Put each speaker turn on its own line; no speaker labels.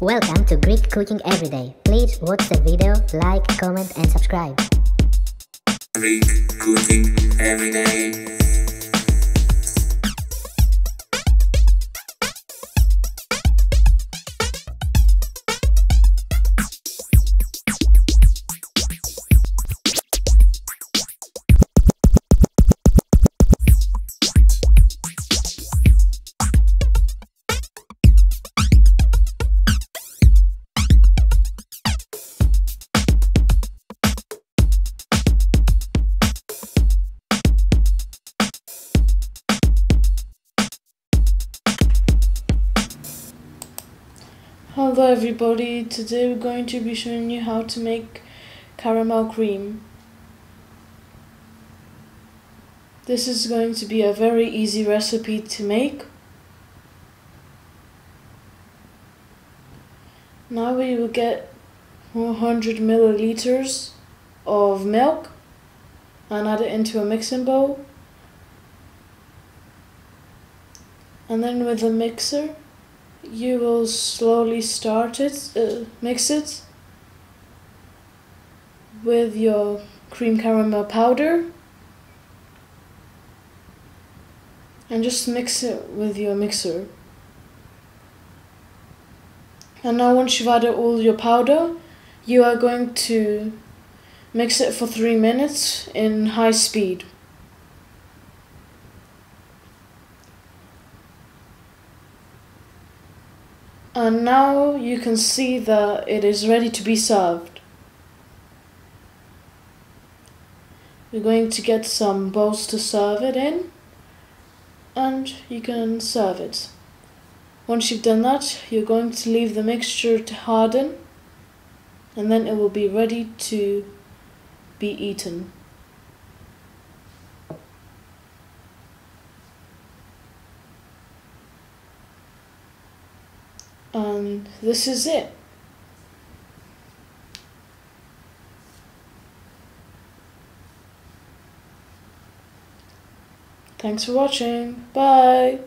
Welcome to Greek Cooking Everyday. Please watch the video, like, comment and subscribe.
Greek cooking every
Hello everybody, today we're going to be showing you how to make caramel cream. This is going to be a very easy recipe to make. Now we will get 100 milliliters of milk and add it into a mixing bowl. And then with a mixer you will slowly start it, uh, mix it with your cream caramel powder and just mix it with your mixer. And now once you've added all your powder, you are going to mix it for three minutes in high speed. And now you can see that it is ready to be served. We're going to get some bowls to serve it in and you can serve it. Once you've done that, you're going to leave the mixture to harden and then it will be ready to be eaten. And this is it. Thanks for watching. Bye.